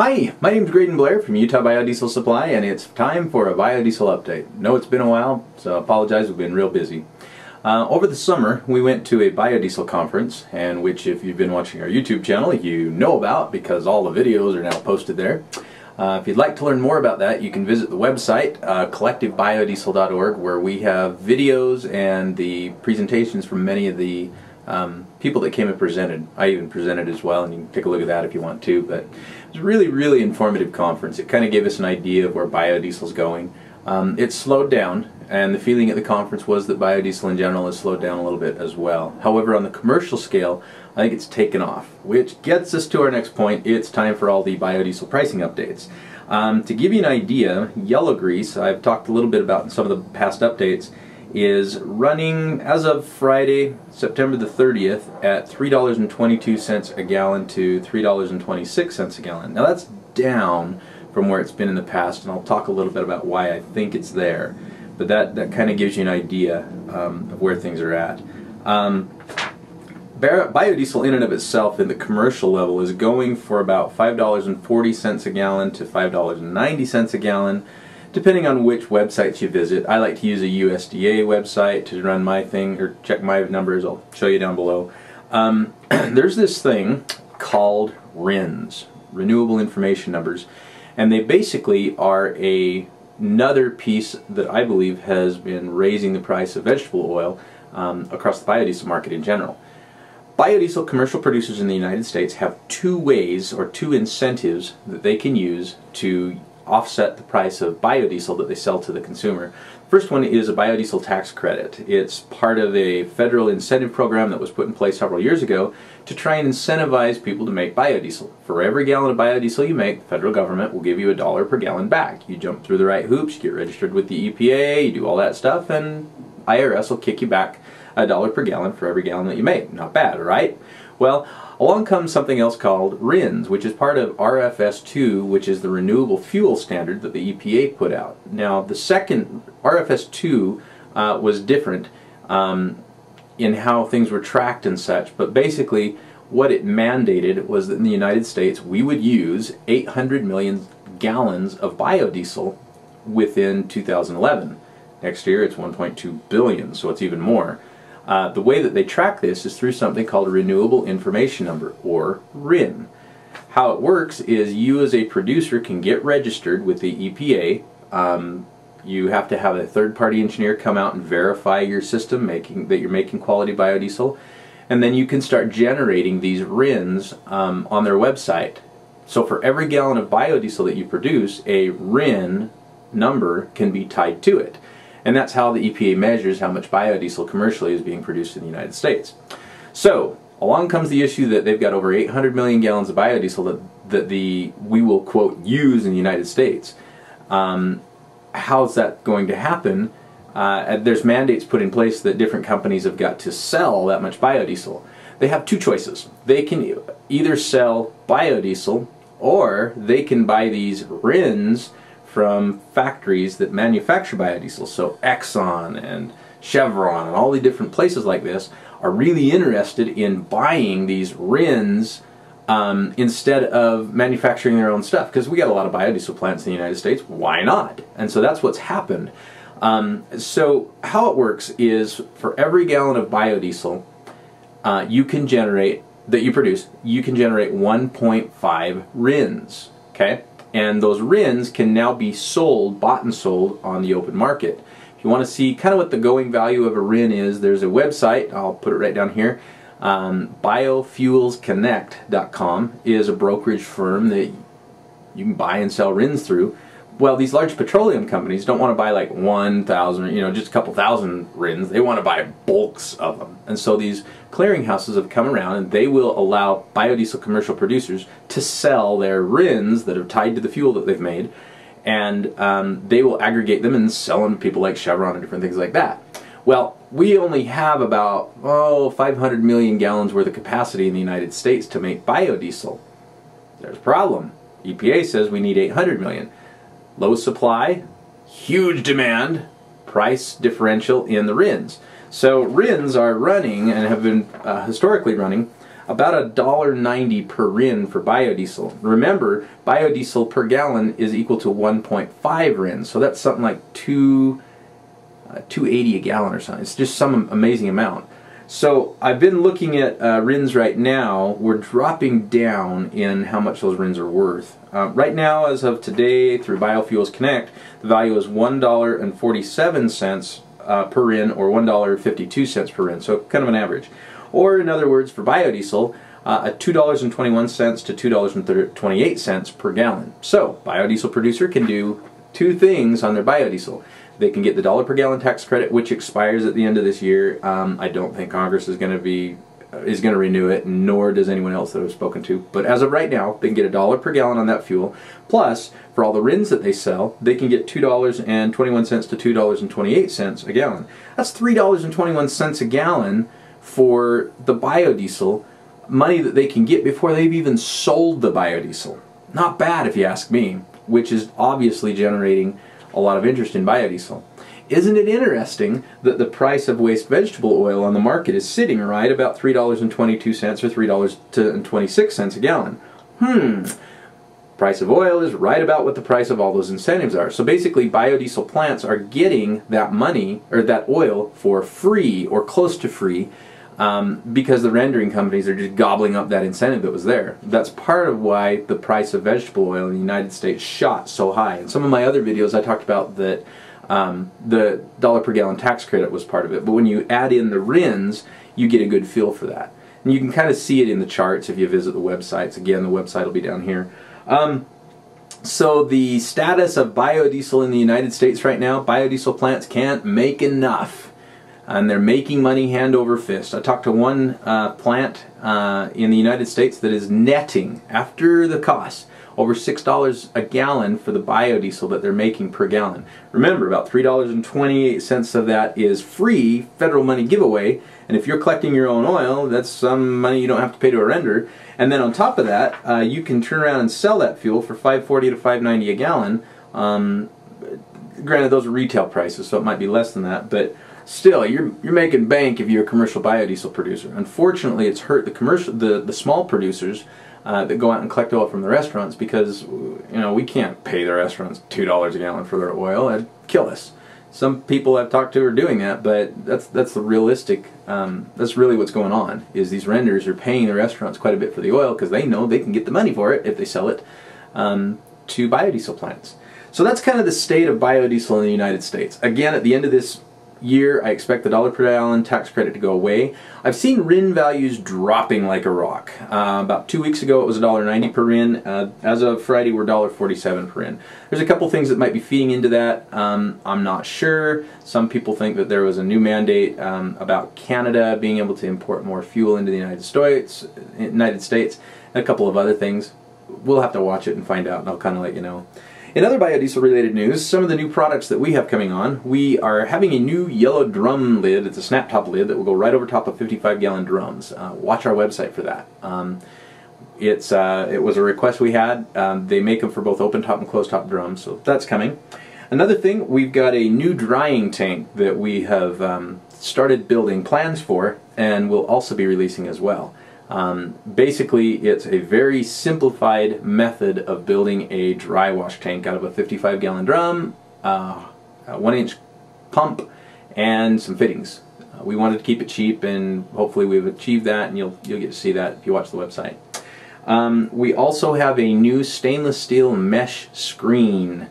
Hi, my name is Graydon Blair from Utah Biodiesel Supply and it's time for a biodiesel update. No, it's been a while, so I apologize, we've been real busy. Uh, over the summer, we went to a biodiesel conference, and which if you've been watching our YouTube channel, you know about because all the videos are now posted there. Uh, if you'd like to learn more about that, you can visit the website, uh, collectivebiodiesel.org, where we have videos and the presentations from many of the um, people that came and presented. I even presented as well, and you can take a look at that if you want to. But it was a really, really informative conference. It kind of gave us an idea of where biodiesel is going. Um, it slowed down, and the feeling at the conference was that biodiesel in general has slowed down a little bit as well. However, on the commercial scale, I think it's taken off, which gets us to our next point. It's time for all the biodiesel pricing updates. Um, to give you an idea, yellow grease, I've talked a little bit about in some of the past updates, is running as of Friday, September the 30th at $3.22 a gallon to $3.26 a gallon. Now that's down from where it's been in the past and I'll talk a little bit about why I think it's there. But that, that kind of gives you an idea um, of where things are at. Um, biodiesel in and of itself in the commercial level is going for about $5.40 a gallon to $5.90 a gallon depending on which websites you visit. I like to use a USDA website to run my thing or check my numbers. I'll show you down below. Um, there's this thing called RINs, Renewable Information Numbers, and they basically are a another piece that I believe has been raising the price of vegetable oil um, across the biodiesel market in general. Biodiesel commercial producers in the United States have two ways or two incentives that they can use to offset the price of biodiesel that they sell to the consumer. First one is a biodiesel tax credit. It's part of a federal incentive program that was put in place several years ago to try and incentivize people to make biodiesel. For every gallon of biodiesel you make, the federal government will give you a dollar per gallon back. You jump through the right hoops, you get registered with the EPA, you do all that stuff, and IRS will kick you back a dollar per gallon for every gallon that you make. Not bad, right? Well, Along comes something else called RINs, which is part of RFS2, which is the renewable fuel standard that the EPA put out. Now, the second, RFS2 uh, was different um, in how things were tracked and such, but basically what it mandated was that in the United States we would use 800 million gallons of biodiesel within 2011. Next year it's 1.2 billion, so it's even more. Uh, the way that they track this is through something called a Renewable Information Number, or RIN. How it works is you as a producer can get registered with the EPA. Um, you have to have a third-party engineer come out and verify your system, making that you're making quality biodiesel, and then you can start generating these RINs um, on their website. So for every gallon of biodiesel that you produce, a RIN number can be tied to it. And that's how the EPA measures how much biodiesel commercially is being produced in the United States. So, along comes the issue that they've got over 800 million gallons of biodiesel that, that the we will, quote, use in the United States. Um, how's that going to happen? Uh, there's mandates put in place that different companies have got to sell that much biodiesel. They have two choices. They can either sell biodiesel or they can buy these RINs from factories that manufacture biodiesel. So Exxon and Chevron and all the different places like this are really interested in buying these RINs um, instead of manufacturing their own stuff because we got a lot of biodiesel plants in the United States. Why not? And so that's what's happened. Um, so how it works is for every gallon of biodiesel uh, you can generate that you produce, you can generate 1.5 RINs. Okay, and those RINs can now be sold, bought and sold on the open market. If you want to see kind of what the going value of a RIN is, there's a website, I'll put it right down here, um, biofuelsconnect.com is a brokerage firm that you can buy and sell RINs through well, these large petroleum companies don't want to buy like 1,000, you know, just a couple thousand RINs. They want to buy bulks of them. And so these clearinghouses have come around and they will allow biodiesel commercial producers to sell their RINs that are tied to the fuel that they've made. And um, they will aggregate them and sell them to people like Chevron and different things like that. Well, we only have about, oh, 500 million gallons worth of capacity in the United States to make biodiesel. There's a problem. EPA says we need 800 million. Low supply, huge demand, price differential in the RINs. So RINs are running and have been uh, historically running about a dollar ninety per RIN for biodiesel. Remember, biodiesel per gallon is equal to 1.5 RIN, so that's something like two, uh, 280 a gallon or something. It's just some amazing amount. So I've been looking at uh, RINs right now. We're dropping down in how much those RINs are worth. Uh, right now, as of today, through Biofuels Connect, the value is $1.47 uh, per RIN or $1.52 per RIN, so kind of an average. Or in other words, for biodiesel, uh, $2.21 to $2.28 per gallon. So, biodiesel producer can do two things on their biodiesel. They can get the dollar per gallon tax credit, which expires at the end of this year. Um, I don't think Congress is going to be uh, is going to renew it, nor does anyone else that I've spoken to. But as of right now, they can get a dollar per gallon on that fuel. Plus, for all the RINs that they sell, they can get two dollars and twenty-one cents to two dollars and twenty-eight cents a gallon. That's three dollars and twenty-one cents a gallon for the biodiesel money that they can get before they've even sold the biodiesel. Not bad, if you ask me, which is obviously generating a lot of interest in biodiesel. Isn't it interesting that the price of waste vegetable oil on the market is sitting right about $3.22 or $3.26 a gallon? Hmm. Price of oil is right about what the price of all those incentives are. So basically, biodiesel plants are getting that money or that oil for free or close to free um, because the rendering companies are just gobbling up that incentive that was there. That's part of why the price of vegetable oil in the United States shot so high. In some of my other videos, I talked about that um, the dollar per gallon tax credit was part of it, but when you add in the RINs, you get a good feel for that. And you can kind of see it in the charts if you visit the websites. Again, the website will be down here. Um, so the status of biodiesel in the United States right now, biodiesel plants can't make enough and they're making money hand over fist. I talked to one uh, plant uh, in the United States that is netting after the cost over $6 a gallon for the biodiesel that they're making per gallon. Remember, about $3.28 of that is free federal money giveaway, and if you're collecting your own oil, that's some money you don't have to pay to a render. And then on top of that, uh, you can turn around and sell that fuel for 5.40 to 5.90 a gallon. Um, granted, those are retail prices, so it might be less than that, but still you're you're making bank if you're a commercial biodiesel producer. Unfortunately, it's hurt the commercial the the small producers uh, that go out and collect oil from the restaurants because you know we can't pay the restaurants two dollars a gallon for their oil. That'd kill us. Some people I've talked to are doing that, but that's that's the realistic. Um, that's really what's going on. Is these renders are paying the restaurants quite a bit for the oil because they know they can get the money for it if they sell it um, to biodiesel plants. So that's kind of the state of biodiesel in the United States. Again, at the end of this year, I expect the dollar per gallon tax credit to go away. I've seen RIN values dropping like a rock. Uh, about two weeks ago, it was $1.90 per RIN. Uh, as of Friday, we're $1.47 per RIN. There's a couple things that might be feeding into that. Um, I'm not sure. Some people think that there was a new mandate um, about Canada being able to import more fuel into the United States, United States, and a couple of other things. We'll have to watch it and find out, and I'll kind of let you know. In other biodiesel related news, some of the new products that we have coming on, we are having a new yellow drum lid. It's a snap top lid that will go right over top of 55 gallon drums. Uh, watch our website for that. Um, it's uh, It was a request we had. Um, they make them for both open top and closed top drums, so that's coming. Another thing, we've got a new drying tank that we have um, started building plans for and will also be releasing as well. Um, basically, it's a very simplified method of building a dry wash tank out of a 55 gallon drum, uh, a one inch pump, and some fittings. Uh, we wanted to keep it cheap, and hopefully we've achieved that, and you'll, you'll get to see that if you watch the website. Um, we also have a new stainless steel mesh screen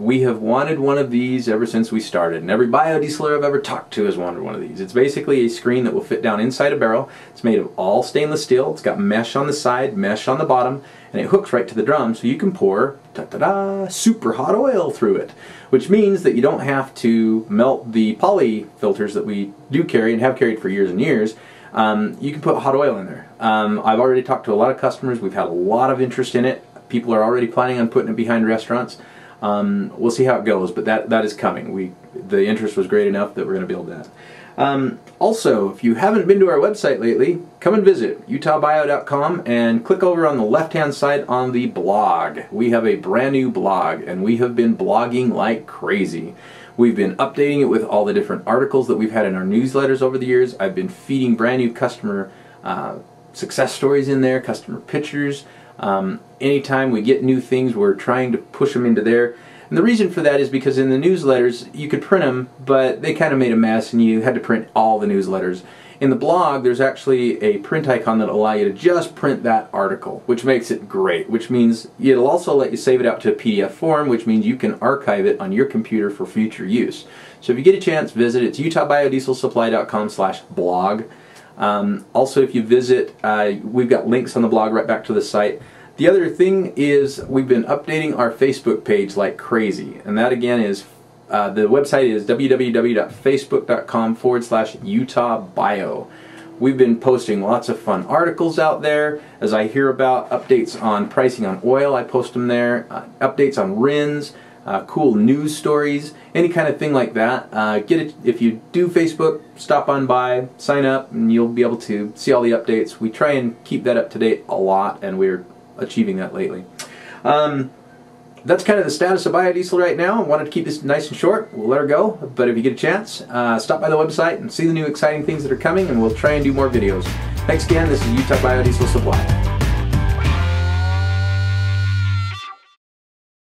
we have wanted one of these ever since we started, and every biodieseler I've ever talked to has wanted one of these. It's basically a screen that will fit down inside a barrel. It's made of all stainless steel. It's got mesh on the side, mesh on the bottom, and it hooks right to the drum so you can pour da-da-da, super hot oil through it, which means that you don't have to melt the poly filters that we do carry and have carried for years and years. Um, you can put hot oil in there. Um, I've already talked to a lot of customers. We've had a lot of interest in it. People are already planning on putting it behind restaurants. Um, we'll see how it goes, but that that is coming. We the interest was great enough that we're going to build that. Um, also, if you haven't been to our website lately, come and visit utahbio.com and click over on the left-hand side on the blog. We have a brand new blog, and we have been blogging like crazy. We've been updating it with all the different articles that we've had in our newsletters over the years. I've been feeding brand new customer uh, success stories in there, customer pictures. Um, anytime we get new things, we're trying to push them into there. And the reason for that is because in the newsletters, you could print them, but they kind of made a mess and you had to print all the newsletters. In the blog, there's actually a print icon that'll allow you to just print that article, which makes it great, which means it'll also let you save it out to a PDF form, which means you can archive it on your computer for future use. So if you get a chance, visit. It's utahbiodieselsupply.com slash blog. Um, also, if you visit, uh, we've got links on the blog right back to the site. The other thing is we've been updating our Facebook page like crazy, and that again is uh, the website is www.facebook.com forward slash Utah Bio. We've been posting lots of fun articles out there. As I hear about updates on pricing on oil, I post them there. Uh, updates on RINs, uh, cool news stories, any kind of thing like that. Uh, get it if you do Facebook, stop on by, sign up, and you'll be able to see all the updates. We try and keep that up to date a lot, and we're achieving that lately. Um, that's kind of the status of biodiesel right now. I wanted to keep this nice and short. We'll let her go, but if you get a chance, uh, stop by the website and see the new exciting things that are coming, and we'll try and do more videos. Thanks again. This is Utah Biodiesel Supply.